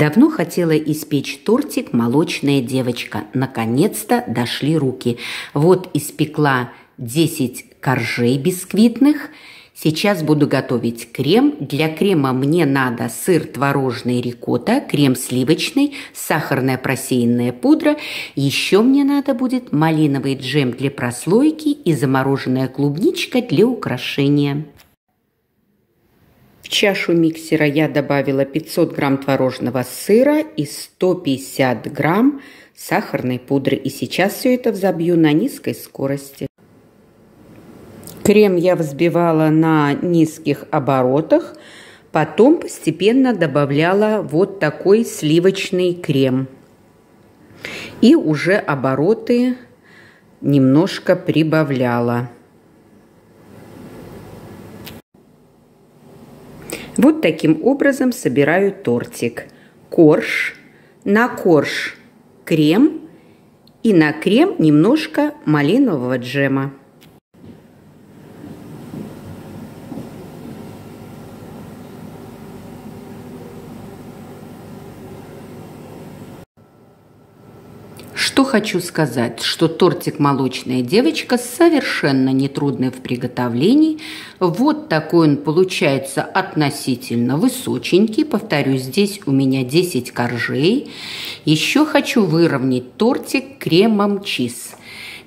Давно хотела испечь тортик «Молочная девочка». Наконец-то дошли руки. Вот испекла 10 коржей бисквитных. Сейчас буду готовить крем. Для крема мне надо сыр творожный рикотта, крем сливочный, сахарная просеянная пудра. Еще мне надо будет малиновый джем для прослойки и замороженная клубничка для украшения чашу миксера я добавила 500 грамм творожного сыра и 150 грамм сахарной пудры. И сейчас все это взобью на низкой скорости. Крем я взбивала на низких оборотах, потом постепенно добавляла вот такой сливочный крем. И уже обороты немножко прибавляла. Вот таким образом собираю тортик. Корж, на корж крем и на крем немножко малинового джема. Что хочу сказать, что тортик «Молочная девочка» совершенно нетрудный в приготовлении. Вот такой он получается относительно высоченький. Повторюсь, здесь у меня 10 коржей. Еще хочу выровнять тортик кремом чиз.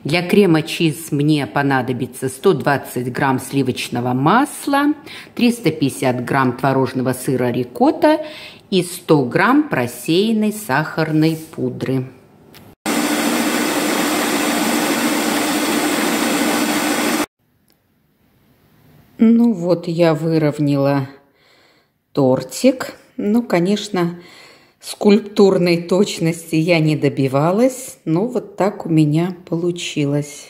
Для крема чиз мне понадобится 120 грамм сливочного масла, 350 грамм творожного сыра рикотта и 100 грамм просеянной сахарной пудры. Ну вот я выровняла тортик. Ну, конечно, скульптурной точности я не добивалась, но вот так у меня получилось.